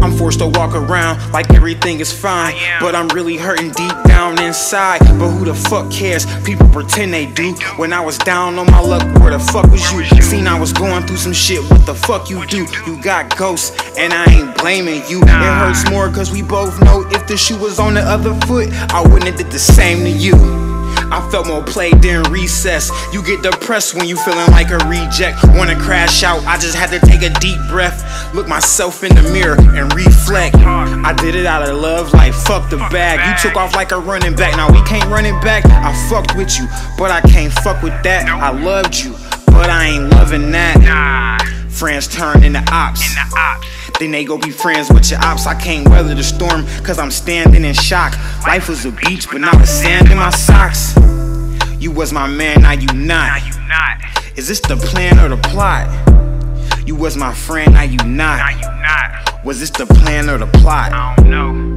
I'm forced to walk around like everything is fine But I'm really hurting deep down inside But who the fuck cares? People pretend they do When I was down on my luck, where the fuck was you? Seen I was going through some shit, what the fuck you do? You got ghosts, and I ain't blaming you It hurts more cause we both know if the shoe was on the other foot I wouldn't have did the same to you I felt more played than recess. You get depressed when you feeling like a reject. Wanna crash out, I just had to take a deep breath. Look myself in the mirror and reflect. I did it out of love, like fuck the bag. You took off like a running back. Now we can't run it back. I fucked with you, but I can't fuck with that. I loved you, but I ain't loving that. Friends turn into ops. Then they go be friends with your ops. I can't weather the storm, cause I'm standing in shock. Life was a beach, but now it's sand in my socks. You was my man, now you not. Is this the plan or the plot? You was my friend, now you not. Was this the plan or the plot? I don't know.